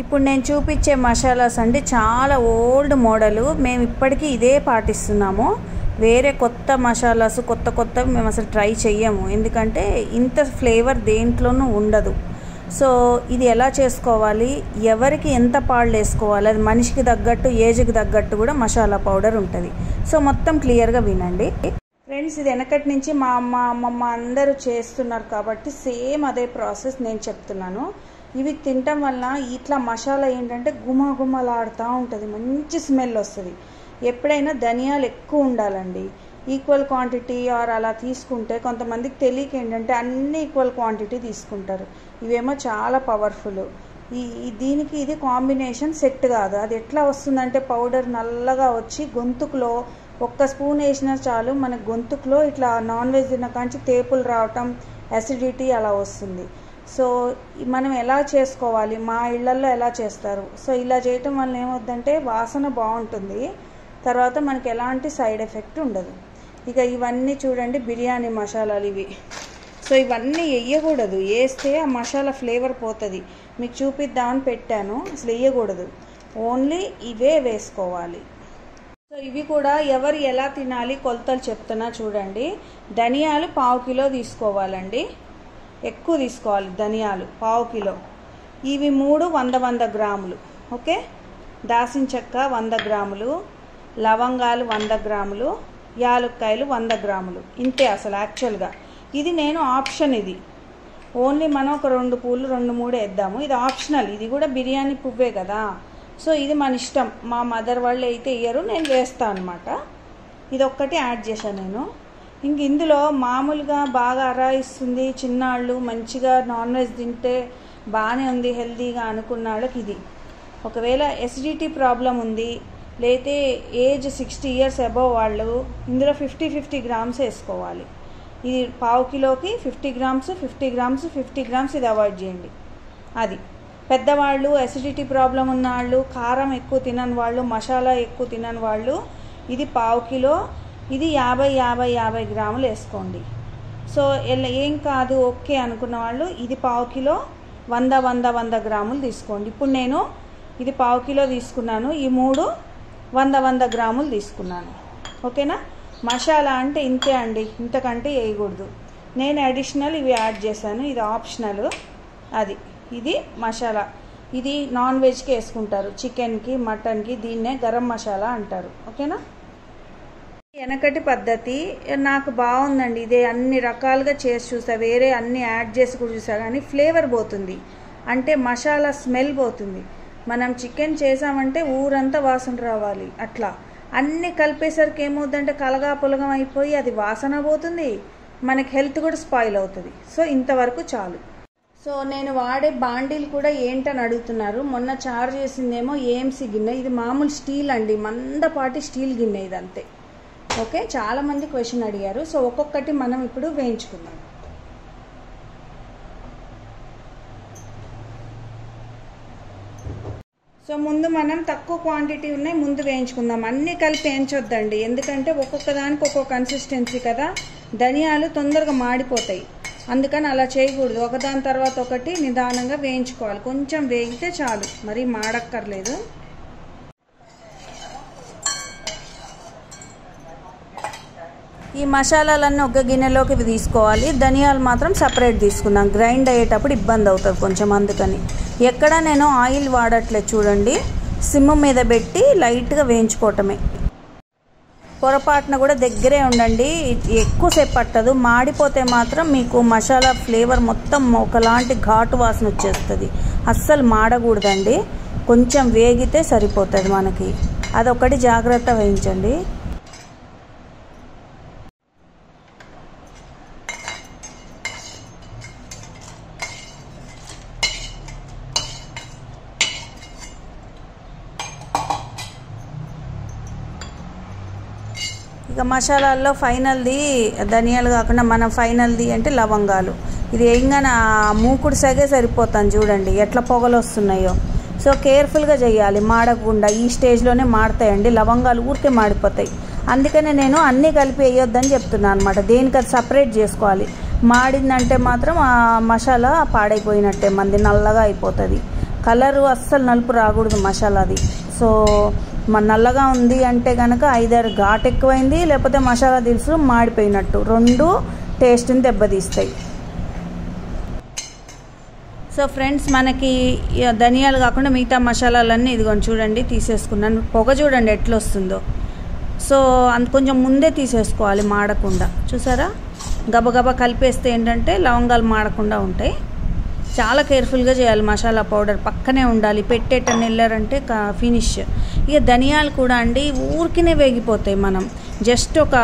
ఇప్పుడు నేను చూపించే మసాలాస్ అంటే చాలా ఓల్డ్ మోడలు. మేము ఇప్పటికీ ఇదే పాటిస్తున్నాము. వేరే కొత్త మసాలాస్ కొత్త కొత్తవి మేము అసలు ట్రై చెయ్యము. ఎందుకంటే ఇంత ఫ్లేవర్ దేంట్లోనూ ఉండదు. సో ఇది ఎలా చేసుకోవాలి? ఎవరికి ఎంత పాళ్ళు వేసుకోవాలి? అది మనిషికి తగ్గట్టు ఏజ్కి తగ్గట్టు కూడా మసాలా పౌడర్ ఉంటుంది. సో మొత్తం క్లియర్గా వినండి. ఫ్రెండ్స్ ఇది వెనకటి నుంచి మా అమ్మ అమ్మమ్మ అందరూ చేస్తున్నారు కాబట్టి సేమ్ అదే ప్రాసెస్ నేను చెప్తున్నాను. ఇవి తినటం వల్ల ఇట్లా మసాలా ఏంటంటే గుమగుమలాడుతూ ఉంటుంది. మంచి స్మెల్ వస్తుంది. ఎప్పుడైనా ధనియాలు ఎక్కువ ఉండాలండి. ఈక్వల్ క్వాంటిటీ ఆర్ అలా తీసుకుంటే కొంతమందికి తెలియక ఏంటంటే అన్ని ఈక్వల్ క్వాంటిటీ తీసుకుంటారు. ఇవేమో చాలా పవర్ఫుల్ ఈ ఈ- దీనికి ఇది కాంబినేషన్ సెట్ కాదు. అది ఎట్లా వస్తుందంటే పౌడర్ నల్లగా వచ్చి గొంతుకులో ఒక్క స్పూన్ వేసినా చాలు మన గొంతుకులో ఇట్లా నాన్ వెజ్ తిన్న కాంచి తేపులు రావటం అసిడిటీ అలా వస్తుంది. సో మనం ఎలా చేసుకోవాలి? మా ఇళ్ళల్లో ఎలా చేస్తారు? సో ఇలా చేయటం వల్ల ఏమవుద్దంటే వాసన బాగుంటుంది. తర్వాత మనకి ఎలాంటి సైడ్ ఎఫెక్ట్ ఉండదు. ఇక ఇవన్నీ చూడండి బిర్యానీ మసాలాలు ఇవి. సో ఇవన్నీ వేయకూడదు వేస్తే ఆ మసాలా ఫ్లేవర్ పోతుంది. మీకు చూపిద్దామని పెట్టాను. అసలు వేయకూడదు ఓన్లీ ఇవే వేసుకోవాలి. సో ఇవి కూడా ఎవరు ఎలా తినాలి కొలతలు చెప్తున్నా చూడండి. ధనియాలు పావు కిలో తీసుకోవాలండి. ఎక్కువ తీసుకోవాలి ధనియాలు పావు కిలో. ఇవి మూడు వంద వంద గ్రాములు. ఓకే? దాసిన చెక్క వంద గ్రాములు లవంగాలు వంద గ్రాములు యాలక్కాయలు వంద గ్రాములు. ఇంతే అసలు యాక్చువల్గా. ఇది నేను ఆప్షన్ ఇది. ఓన్లీ మనం ఒక రెండు పూలు రెండు మూడు వేద్దాము. ఇది ఆప్షనల్. ఇది కూడా బిర్యానీ పువ్వే కదా. సో ఇది మన ఇష్టం. మా మదర్ వాళ్ళు అయితే ఇయ్యరు నేను వేస్తాను అనమాట ఇది ఒక్కటి యాడ్ చేశాను నేను. ఇంక ఇందులో మామూలుగా బాగా అరాయిస్తుంది చిన్నాళ్ళు మంచిగా నాన్ వెజ్ తింటే బాగానే ఉంది హెల్తీగా అనుకున్న వాళ్ళకి ఇది. ఒకవేళ ఎసిడిటీ ప్రాబ్లం ఉంది లేతే ఏజ్ సిక్స్టీ ఇయర్స్ అబవ్ వాళ్ళు ఇందులో ఫిఫ్టీ ఫిఫ్టీ గ్రామ్స్ వేసుకోవాలి. ఇది పావు కిలోకి fifty grams fifty grams fifty grams ఇది అవాయిడ్ చేయండి. అది. పెద్దవాళ్ళు అసిడిటీ ప్రాబ్లం ఉన్న వాళ్ళు కారం ఎక్కువ తినని వాళ్ళు మసాలా ఎక్కువ తినని వాళ్ళు ఇది పావు కిలో ఇది యాభై యాభై యాభై గ్రాములు వేసుకోండి. సో ఏం కాదు ఓకే అనుకున్న వాళ్ళు ఇది పావు కిలో వంద వంద వంద గ్రాములు తీసుకోండి. ఇప్పుడు నేను ఇది పావు కిలో తీసుకున్నాను ఈ మూడు వంద వంద గ్రాములు తీసుకున్నాను. ఓకేనా? మసాలా అంటే ఇంతే అండి ఇంతకంటే వేయకూడదు. నేను అడిషనల్ ఇవి యాడ్ చేశాను ఇది ఆప్షనల్ అది ఇది మసాలా. ఇది నాన్ వెజ్కి వేసుకుంటారు చికెన్కి మటన్కి దీన్నే గరం మసాలా అంటారు. ఓకేనా? వెనకటి పద్ధతి నాకు బాగుందండి. ఇదే అన్ని రకాలుగా చేసి చూసా వేరే అన్ని యాడ్ చేసి కూడా చూసా కానీ ఫ్లేవర్ పోతుంది. అంటే మసాలా స్మెల్ పోతుంది. మనం చికెన్ చేసామంటే ఊరంతా వాసన రావాలి. అట్లా. అన్ని కలిపేసరికి ఏమవుతుందంటే కలగా పులగం అయిపోయి అది వాసన పోతుంది. మనకి హెల్త్ కూడా స్పాయిల్ అవుతుంది. సో ఇంతవరకు చాలు. సో నేను వాడే బాండీలు కూడా ఏంటని అడుగుతున్నారు. మొన్న చార్జ్ చేసిందేమో ఏఎంసీ గిన్నె. ఇది మామూలు స్టీల్ అండి. మందపాటి స్టీల్ గిన్నె ఇది అంతే ఓకే చాలా మంది క్వశ్చన్ అడిగారు. సో ఒక్కొక్కటి మనం ఇప్పుడు వేయించుకుందాం. సో ముందు మనం తక్కువ క్వాంటిటీ ఉన్నాయి ముందు వేయించుకుందాం. అన్నీ కలిపి వేయించొద్దండి. ఎందుకంటే ఒక్కొక్క దానికి ఒక్కొక్క కన్సిస్టెన్సీ కదా. ధనియాలు తొందరగా మాడిపోతాయి. అందుకని అలా చేయకూడదు. ఒకదాని తర్వాత ఒకటి నిదానంగా వేయించుకోవాలి. కొంచెం వేగితే చాలు. మరి మాడక్కర్లేదు. ఈ మసాలాలన్నీ ఒక గిన్నెలోకి తీసుకోవాలి. ధనియాలు మాత్రం సపరేట్ తీసుకుందాం. గ్రైండ్ అయ్యేటప్పుడు ఇబ్బంది అవుతుంది కొంచెం అందుకని. ఎక్కడ నేను ఆయిల్ వాడట్లేదు చూడండి. సిమ్ మీద పెట్టి లైట్గా వేయించుకోవటమే. పొరపాటున కూడా దగ్గరే ఉండండి. ఎక్కువసేపు పట్టదు. మాడిపోతే మాత్రం మీకు మసాలా ఫ్లేవర్ మొత్తం ఒకలాంటి ఘాటు వాసన వచ్చేస్తుంది. అస్సలు మాడకూడదండి. కొంచెం వేగితే సరిపోతుంది మనకి. అదొకటి జాగ్రత్త వేయించండి ఇక మసాలాల్లో ఫైనల్ది ధనియాలు కాకుండా మనం ఫైనల్ది అంటే లవంగాలు. ఇది వేయంగానే మూకుడు సగే సరిపోతాను చూడండి ఎట్లా పొగలు వస్తున్నాయో. సో కేర్ఫుల్గా చేయాలి మాడకుండా ఈ స్టేజ్లోనే మాడతాయండి లవంగాలు ఊరికే మాడిపోతాయి. అందుకనే నేను అన్నీ కలిపి వేయొద్దని చెప్తున్నాను అనమాట దేనికి అది సపరేట్ చేసుకోవాలి. మాడిందంటే మాత్రం ఆ మసాలా పాడైపోయినట్టే మంది నల్లగా అయిపోతుంది. కలరు అస్సలు నలుపు రాకూడదు మసాలాది. సో మన నల్లగా ఉంది అంటే కనుక ఐదారు ఘాట్ ఎక్కువైంది లేకపోతే మసాలా దినుసులు మాడిపోయినట్టు. రెండు టేస్ట్ని దెబ్బతీస్తాయి. సో ఫ్రెండ్స్ మనకి ధనియాలు కాకుండా మిగతా మసాలాలన్నీ ఇదిగోండి చూడండి తీసేసుకున్నాను. పొగ చూడండి ఎట్లా వస్తుందో సో అంత కొంచెం ముందే తీసేసుకోవాలి మాడకుండా. చూసారా? గబగబా కలిపేస్తే ఏంటంటే లవంగాలు మాడకుండా ఉంటాయి. చాలా కేర్ఫుల్గా చేయాలి మసాలా పౌడర్ పక్కనే ఉండాలి. పెట్టేటని వెళ్ళారంటే ఫినిష్ ఇక ధనియాలు కూడా అండి ఊరికినే వేగిపోతాయి మనం. జస్ట్ ఒక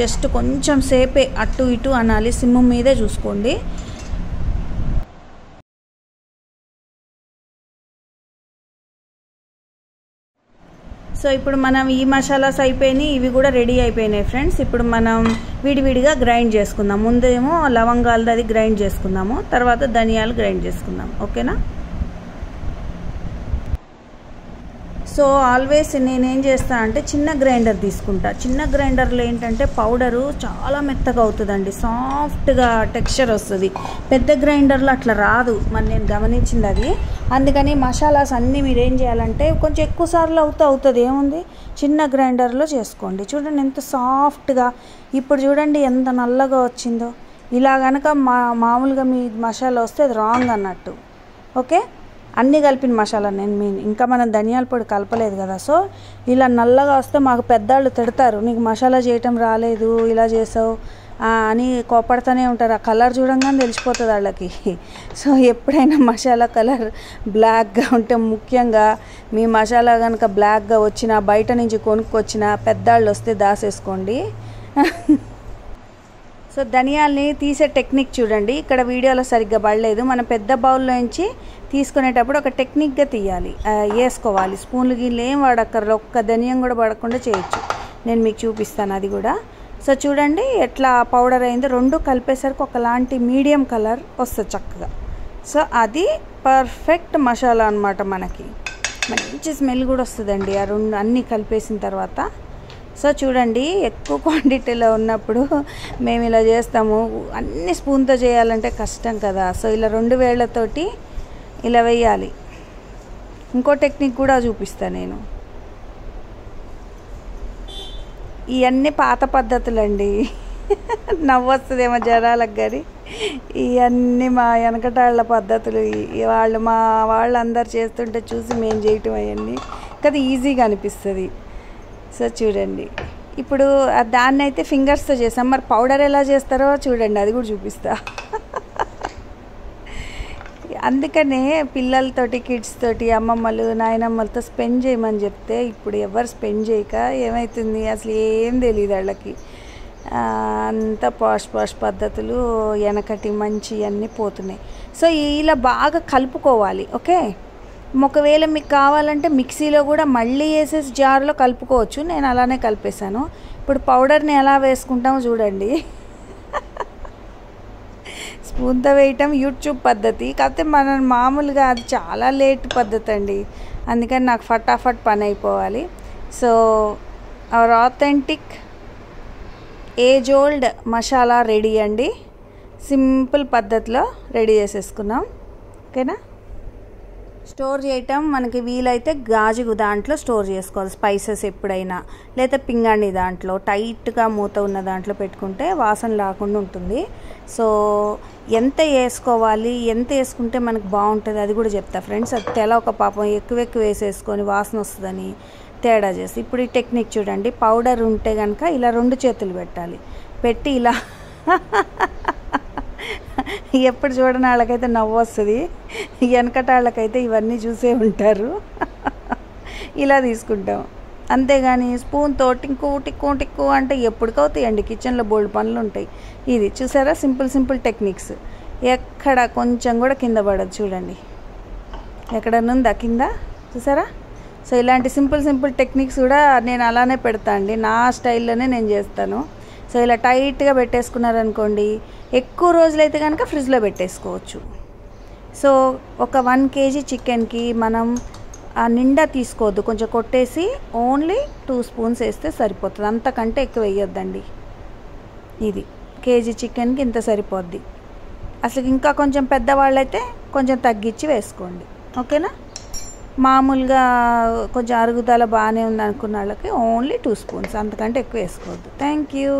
జస్ట్ కొంచెం సేపే అటు ఇటు అనాలి. సిమ్ము మీదే చూసుకోండి. సో ఇప్పుడు మనం ఈ మసాలాస్ అయిపోయినాయి ఇవి కూడా రెడీ అయిపోయినాయి ఫ్రెండ్స్. ఇప్పుడు మనం విడివిడిగా గ్రైండ్ చేసుకుందాం. ముందేమో లవంగాలది అది గ్రైండ్ చేసుకుందాము తర్వాత ధనియాలు గ్రైండ్ చేసుకుందాం. ఓకేనా? సో ఆల్వేస్ నేనేం చేస్తాను అంటే చిన్న గ్రైండర్ తీసుకుంటా. చిన్న గ్రైండర్లో ఏంటంటే పౌడరు చాలా మెత్తగా అవుతుందండి. సాఫ్ట్గా టెక్స్చర్ వస్తుంది. పెద్ద గ్రైండర్లో అట్లా రాదు. మరి నేను గమనించింది అది. అందుకని మసాలాస్ అన్నీ మీరు ఏం చేయాలంటే కొంచెం ఎక్కువ సార్లు అవుతూ అవుతుంది. ఏముంది? చిన్న గ్రైండర్లో చేసుకోండి. చూడండి ఎంత సాఫ్ట్గా. ఇప్పుడు చూడండి ఎంత నల్లగా వచ్చిందో. ఇలా కనుక మా మామూలుగా మీ మసాలా వస్తే అది రాంగ్ అన్నట్టు. ఓకే? అన్నీ కలిపిన మసాలా నేను మీన్ ఇంకా మనం ధనియాల పొడి కలపలేదు కదా. సో ఇలా నల్లగా వస్తే మాకు పెద్దవాళ్ళు తిడతారు. నీకు మసాలా చేయటం రాలేదు ఇలా చేసావు అని కోపడుతూనే ఉంటారు. ఆ కలర్ చూడంగానే తెలిసిపోతుంది వాళ్ళకి. సో ఎప్పుడైనా మసాలా కలర్ బ్లాక్గా ఉంటే ముఖ్యంగా మీ మసాలా కనుక బ్లాక్గా వచ్చినా బయట నుంచి కొనుక్కొచ్చిన పెద్దవాళ్ళు వస్తే దాసేసుకోండి. సో ధనియాల్ని తీసే టెక్నిక్ చూడండి. ఇక్కడ వీడియోలో సరిగ్గా పడలేదు. మనం పెద్ద బౌల్లో నుంచి తీసుకునేటప్పుడు ఒక టెక్నిక్గా తీయాలి. వేసుకోవాలి. స్పూన్లు గిన్నెలు ఏం వాడక్కర్లో ఒక్క ధనియం కూడా పడకుండా చేయొచ్చు. నేను మీకు చూపిస్తాను అది కూడా. సో చూడండి ఎట్లా పౌడర్ అయిందో. రెండు కలిపేసరికి ఒకలాంటి మీడియం కలర్ వస్తుంది చక్కగా. సో అది పర్ఫెక్ట్ మసాలా అనమాట మనకి. మంచి స్మెల్ కూడా వస్తుందండి ఆ రెండు అన్నీ కలిపేసిన తర్వాత. సో చూడండి ఎక్కువ క్వాంటిటీలో ఉన్నప్పుడు మేము ఇలా చేస్తాము. అన్ని స్పూన్తో చేయాలంటే కష్టం కదా. సో ఇలా రెండు వేళ్ళతోటి ఇలా వేయాలి ఇంకో టెక్నిక్ కూడా చూపిస్తాను నేను. ఇవన్నీ పాత పద్ధతులండి. నవ్వొస్తుందేమో జనాలకు కానీ ఇవన్నీ మా వెనకటాళ్ళ పద్ధతులు. వాళ్ళు మా వాళ్ళందరూ చేస్తుంటే చూసి మేము చేయటం అవన్నీ. కదా ఈజీగా అనిపిస్తుంది. సో చూడండి. ఇప్పుడు దాన్ని అయితే ఫింగర్స్తో చేసాం మరి పౌడర్ ఎలా చేస్తారో చూడండి. అది కూడా చూపిస్తా. అందుకనే పిల్లలతోటి కిడ్స్ తోటి అమ్మమ్మలు నాయనమ్మలతో స్పెండ్ చేయమని చెప్తే ఇప్పుడు ఎవరు స్పెండ్ చేయక ఏమవుతుంది అసలు ఏం తెలియదు వాళ్ళకి. అంత పాష్ పాష్ పద్ధతులు వెనకటి మంచి అన్నీ పోతున్నాయి. సో ఇలా బాగా కలుపుకోవాలి ఓకే? ఒకవేళ మీకు కావాలంటే మిక్సీలో కూడా మళ్ళీ వేసేసి జార్లో కలుపుకోవచ్చు. నేను అలానే కలిపేశాను. ఇప్పుడు పౌడర్ని ఎలా వేసుకుంటామో చూడండి. స్పూన్తో వేయటం యూట్యూబ్ పద్ధతి. కాకపోతే మన మామూలుగా అది చాలా లేట్ పద్ధతి అండి అందుకని నాకు ఫటాఫట్ పని అయిపోవాలి. So our authentic age old masala ready అండి. సింపుల్ పద్ధతిలో రెడీ చేసేసుకున్నాం. ఓకేనా? స్టోర్ చేయటం మనకి వీలైతే గాజు దాంట్లో స్టోర్ చేసుకోవాలి. స్పైసెస్ ఎప్పుడైనా. లేదా పింగాణి దాంట్లో టైట్గా మూత ఉన్న దాంట్లో పెట్టుకుంటే వాసన రాకుండా ఉంటుంది. సో ఎంత వేసుకోవాలి ఎంత వేసుకుంటే మనకు బాగుంటుంది అది కూడా చెప్తా ఫ్రెండ్స్. అది తెల ఒక పాపం ఎక్కువ ఎక్కువ వేసేసుకొని వాసన వస్తుందని తేడా చేసి ఇప్పుడు ఈ టెక్నిక్ చూడండి. పౌడర్ ఉంటే కనుక ఇలా రెండు చేతులు పెట్టాలి. పెట్టి ఇలా ఎప్పుడు చూడని వాళ్ళకైతే నవ్వు వస్తుంది. వెనకట వాళ్ళకైతే ఇవన్నీ చూసే ఉంటారు. ఇలా తీసుకుంటాం. అంతేగాని స్పూన్తో టింకు టిక్కు టిక్కు అంటే ఎప్పటికవుతాయండి కిచెన్లో బోల్డ్ పనులు ఉంటాయి. ఇది చూసారా? Simple simple techniques. ఎక్కడ కొంచెం కూడా కింద పడదు చూడండి. ఎక్కడనుందా కింద? చూసారా? సో ఇలాంటి సింపుల్ సింపుల్ టెక్నిక్స్ కూడా నేను అలానే పెడతా అండి. నా స్టైల్లోనే నేను చేస్తాను. సో ఇలా టైట్గా పెట్టేసుకున్నారనుకోండి ఎక్కువ రోజులైతే కనుక ఫ్రిడ్జ్లో పెట్టేసుకోవచ్చు. సో ఒక వన్ కేజీ చికెన్కి మనం ఆ నిండా తీసుకోవద్దు. కొంచెం కొట్టేసి ఓన్లీ టూ స్పూన్స్ వేస్తే సరిపోతుంది. అంతకంటే ఎక్కువ వేయొద్దండి. ఇది కేజీ చికెన్కి ఇంత సరిపోద్ది. అసలు ఇంకా కొంచెం పెద్దవాళ్ళైతే కొంచెం తగ్గించి వేసుకోండి. ఓకేనా? మామూలుగా కొంచెం అరుగుదల బాగానే ఉంది అనుకున్న వాళ్ళకి ఓన్లీ టూ స్పూన్స్ అంతకంటే ఎక్కువ వేసుకోవద్దు. Thank you